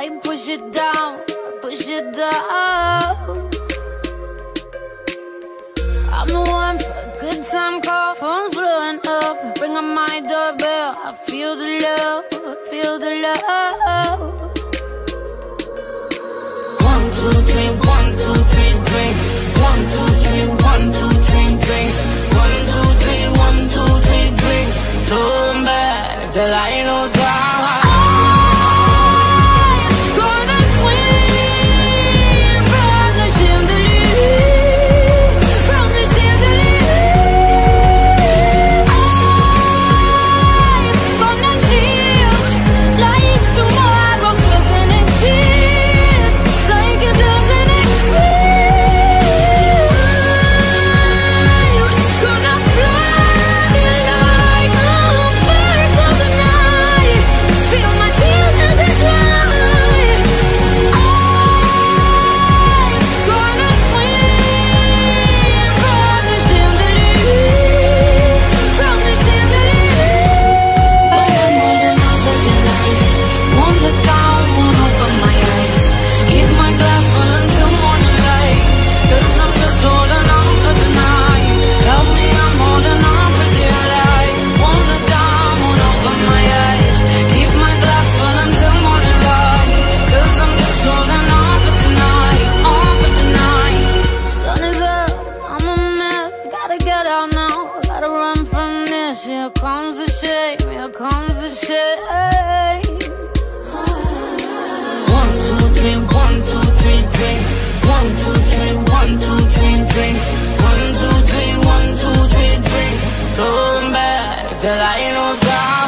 I push it down, push it down. I'm the one for a good time call, phone's blowing up. Ring on my doorbell, I feel the love, I feel the love. One, two, three, one, two, three, three. One, two, three, one, two, three, three. One, two, three, one, two, three, three. Turn back till I lose sky. comes the shame, here comes the shame. One, two, three, one, two, three, drink. One, two, three, one, two, three, drink. Back, light goes down.